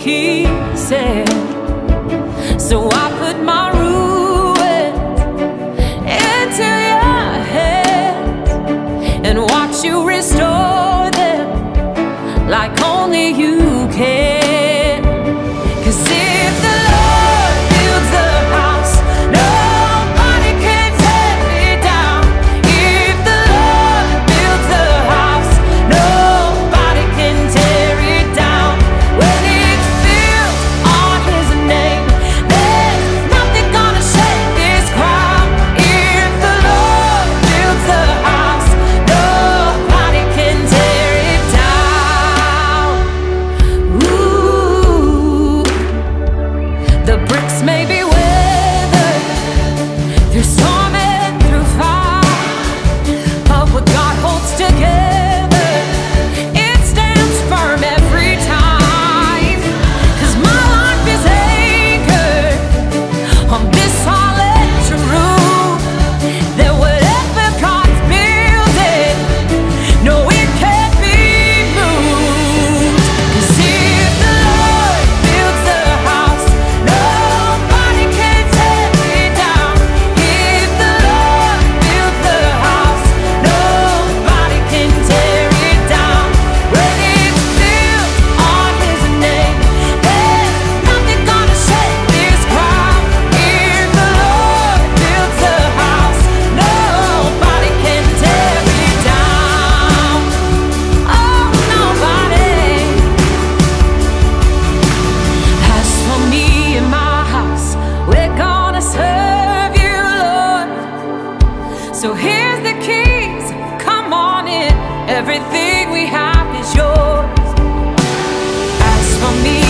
he said. So I put my ruins into your hands and watch you restore. the keys, come on in. Everything we have is yours. As for me.